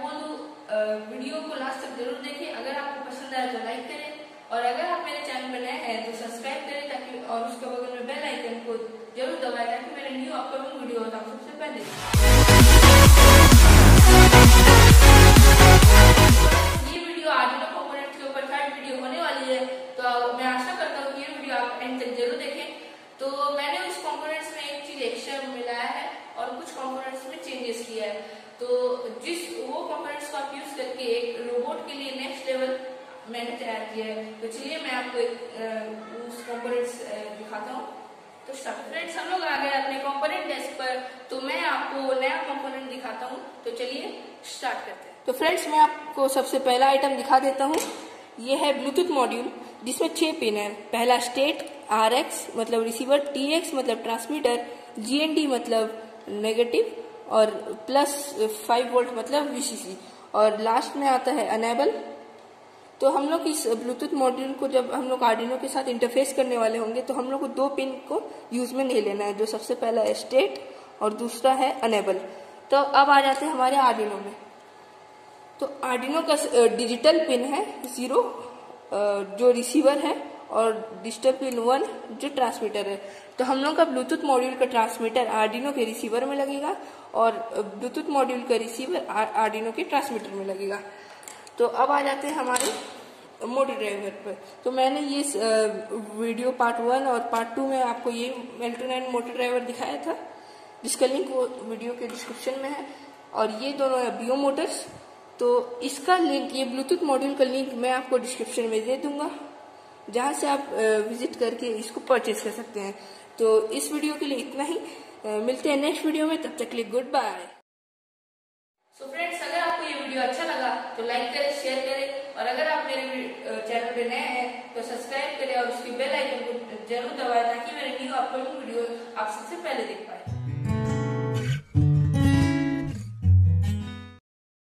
बोल दूँ वीडियो को लास्ट तक ज़रूर देखें। अगर आपको पसंद आए तो लाइक करें। और अगर आप मेरे चैनल पर नए हैं तो सब्सक्राइब करें ताकि और उसके बगल में बेल आइकन को ज़रूर दबाएँ ताकि मेरे न्यू अपकमिंग वीडियो आप सबसे पहले ये वीडियो आर्डिनो कंपोनेंट के ऊपर थर्ड वीडियो होने वाली है। तो मैं आशा करता हूँ कि ये वीडियो आप एंड तक ज़रूर देखें। तो मैंने उस कंपोनेंट्स में एक चीज़ एक्स्ट्रा मिलाया है। कुछ कंपोनेंट्स में चेंजेस किया है। तो जिस वो कंपोनेंट्स को आप यूज़ करके एक रोबोट के लिए नेक्स्ट लेवल मैंने तैयार किया है। तो चलिए मैं आपको एक उस कंपोनेंट्स दिखाता हूँ। तो फ्रेंड्स हम लोग आ गए अपने कंपोनेंट डेस्क पर। तो मैं आपको नया कंपोनेंट दिखाता हूँ। तो चलिए स्टार्ट करते हैं। तो फ्रेंड्स मैं आपको सबसे पहला आइटम दिखा देता हूँ। ये है ब्लूटूथ मॉड्यूल जिसमें छह पिन है। पहला स्टेट आर एक्स मतलब रिसीवर टी एक्स मतलब ट्रांसमीटर जी एन डी मतलब नेगेटिव और प्लस फाइव वोल्ट मतलब वीसीसी और लास्ट में आता है अनेबल तो हम लोग इस ब्लूटूथ मॉड्यूल को जब हम लोग आर्डिनो के साथ इंटरफेस करने वाले होंगे तो हम लोग को दो पिन को यूज़ में नहीं लेना है, जो सबसे पहला है स्टेट और दूसरा है अनेबल तो अब आ जाते हैं हमारे आर्डिनो में। तो आर्डिनो का डिजिटल पिन है ज़ीरो जो रिसीवर है। और डिजिटल पिन वन जो ट्रांसमीटर है। तो हम लोग का ब्लूटूथ मॉड्यूल का ट्रांसमीटर आर्डिनो के रिसीवर में लगेगा और ब्लूटूथ मॉड्यूल का रिसीवर आर्डिनो के ट्रांसमीटर में लगेगा। तो अब आ जाते हैं हमारे मोटर ड्राइवर पर। तो मैंने ये वीडियो पार्ट वन और पार्ट टू में आपको ये L two nine motor driver दिखाया था, जिसका लिंक वो वीडियो के डिस्क्रिप्शन में है। और ये दोनों है बीओ मोटर्स तो इसका लिंक ये ब्लूटूथ मॉड्यूल का लिंक मैं आपको डिस्क्रिप्शन में दे दूँगा। जहाँ से आप विज़िट करके इसको परचेज कर सकते हैं। तो इस वीडियो के लिए इतना ही। मिलते हैं नेक्स्ट वीडियो में। तब तक के लिए गुड बाय सो फ्रेंड्स अगर आपको ये वीडियो अच्छा लगा तो लाइक करें शेयर करें। और अगर आप मेरे चैनल पे नए हैं तो सब्सक्राइब करें और उसकी बेल आइकन को ज़रूर दबाएँ, ताकि मेरे न्यू अपलोडिंग वीडियो आप सबसे पहले देख पाए।